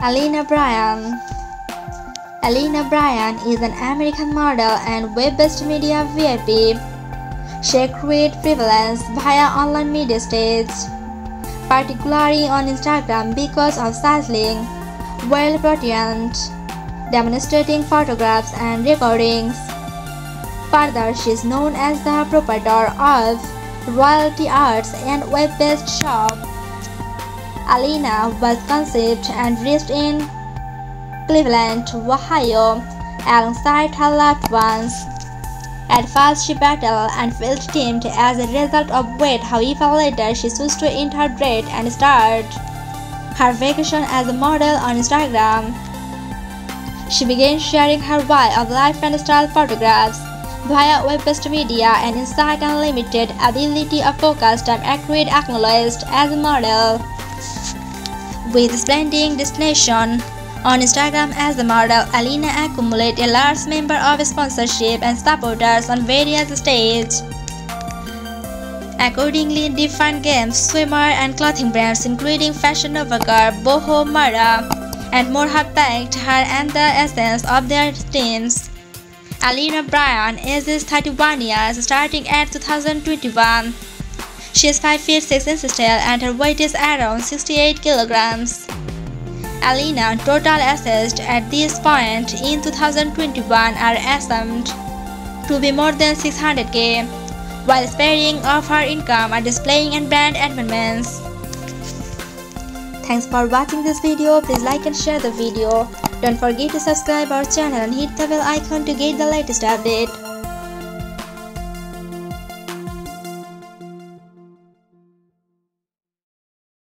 Ellana Bryan Ellana Bryan is an American model and web-based media VIP. She creates prevalence via online media stage, particularly on Instagram because of cycling, well brilliant, demonstrating photographs and recordings. Further, she is known as the proprietor of Royalty Arts and web-based shop. Ellana was conceived and raised in Cleveland, Ohio, alongside her loved ones. At first, she battled and felt timid as a result of weight. However, later she chose to integrate and start her vacation as a model on Instagram. She began sharing her way of life and style photographs via web-based media and insight unlimited ability of focus time accurate acknowledged as a model with splendid destination. On Instagram as a model, Ellana accumulated a large number of sponsorship and supporters on various stages. Accordingly, different games, swimmer and clothing brands including Fashion Nova Girl, Boho Mara, and more have backed her and the essence of their teams. Ellana Bryan is 31 years, starting at 2021. She is 5 feet 6 inches tall and her weight is around 68 kilograms. Ellana total assets at this point in 2021 are assumed to be more than 600k, while sparing of her income are displaying and brand advertisements. Thanks for watching this video. Please like and share the video. Don't forget to subscribe our channel and hit the bell icon to get the latest update.